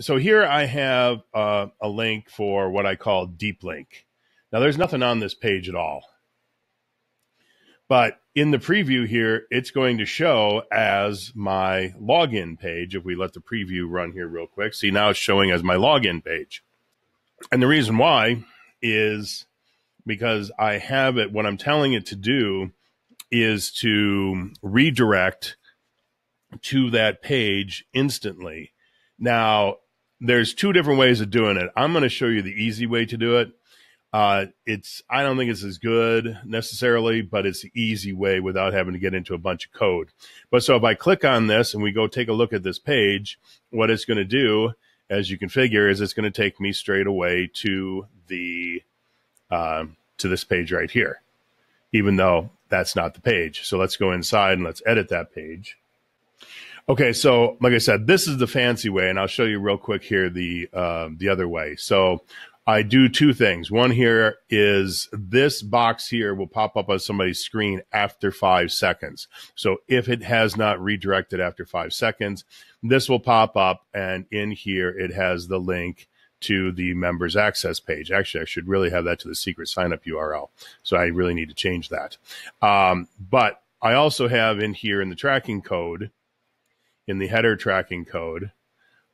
so here I have uh, a link for what I call deep link. Now there's nothing on this page at all. But in the preview here, it's going to show as my login page. If we let the preview run here real quick, see now it's showing as my login page. And the reason why is because I have it, what I'm telling it to do is to redirect to that page instantly. Now, there's two different ways of doing it. I'm going to show you the easy way to do it. Uh, it's I don't think it's as good necessarily, but it's the easy way without having to get into a bunch of code. But so if I click on this and we go take a look at this page, what it's going to do, as you can figure, is it's going to take me straight away to the uh, to this page right here, even though that's not the page. So let's go inside and let's edit that page. Okay, so like I said, this is the fancy way, and I'll show you real quick here the uh, the other way. So I do two things. One here is this box here will pop up on somebody's screen after five seconds. So if it has not redirected after five seconds, this will pop up, and in here it has the link to the members access page. Actually, I should really have that to the secret sign up URL. So I really need to change that. Um, but I also have in here in the tracking code in the header tracking code,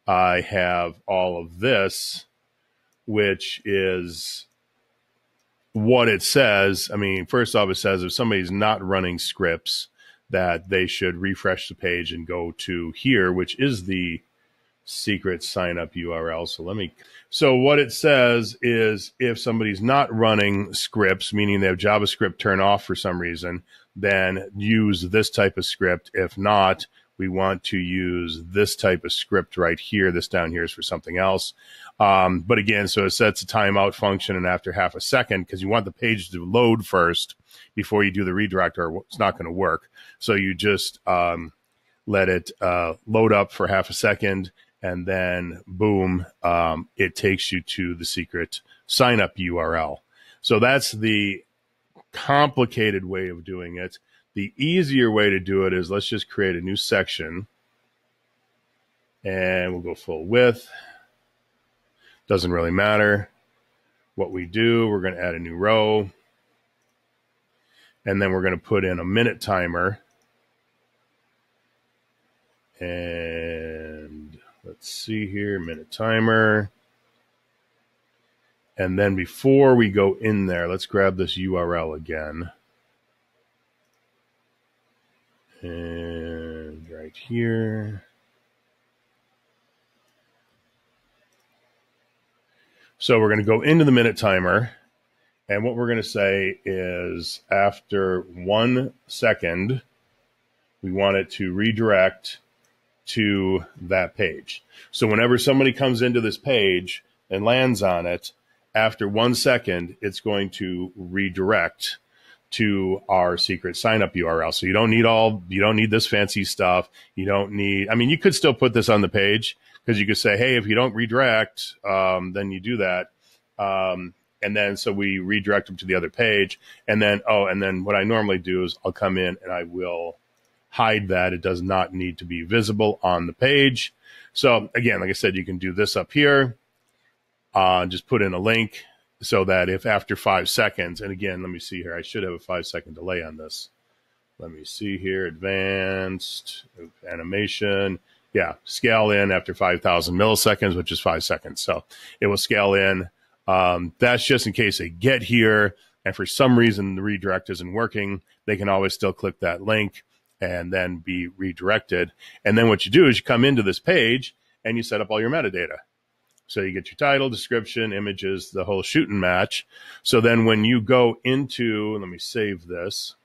I have all of this, which is what it says. I mean, first off, it says if somebody's not running scripts, that they should refresh the page and go to here, which is the secret sign up URL. So let me. So what it says is if somebody's not running scripts, meaning they have JavaScript turned off for some reason, then use this type of script. If not, we want to use this type of script right here. This down here is for something else. Um, but again, so it sets a timeout function, and after half a second, because you want the page to load first before you do the redirect, or it's not going to work. So you just um, let it uh, load up for half a second, and then boom, um, it takes you to the secret sign up URL. So that's the complicated way of doing it. The easier way to do it is let's just create a new section and we'll go full width. Doesn't really matter what we do. We're going to add a new row and then we're going to put in a minute timer. And let's see here, minute timer. And then before we go in there, let's grab this URL again. And right here. So we're going to go into the minute timer. And what we're going to say is after one second, we want it to redirect to that page. So whenever somebody comes into this page and lands on it, after one second, it's going to redirect to our secret sign up URL. So you don't need all, you don't need this fancy stuff. You don't need, I mean, you could still put this on the page because you could say, hey, if you don't redirect, um, then you do that. Um, and then so we redirect them to the other page. And then, oh, and then what I normally do is I'll come in and I will hide that. It does not need to be visible on the page. So again, like I said, you can do this up here. Uh, just put in a link so that if after five seconds, and again, let me see here, I should have a five second delay on this. Let me see here, advanced animation. Yeah, scale in after 5,000 milliseconds, which is five seconds. So it will scale in. Um, that's just in case they get here and for some reason the redirect isn't working. They can always still click that link and then be redirected. And then what you do is you come into this page and you set up all your metadata. So you get your title, description, images, the whole shooting match. So then when you go into, let me save this.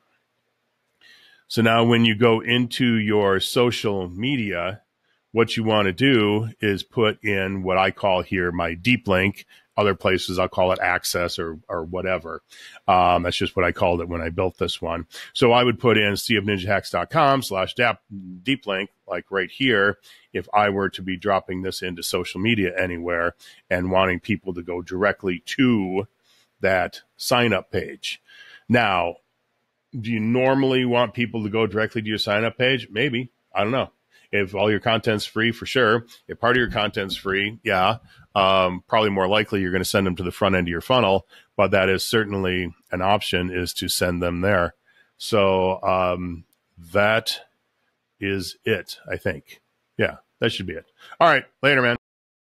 So now when you go into your social media, what you want to do is put in what I call here my deep link other places I'll call it access or or whatever. Um, that's just what I called it when I built this one. So I would put in CFninjahacks.com slash deep link, like right here, if I were to be dropping this into social media anywhere and wanting people to go directly to that sign up page. Now, do you normally want people to go directly to your sign up page? Maybe. I don't know. If all your content's free, for sure. If part of your content's free, yeah, um, probably more likely you're going to send them to the front end of your funnel. But that is certainly an option is to send them there. So um, that is it, I think. Yeah, that should be it. All right, later, man.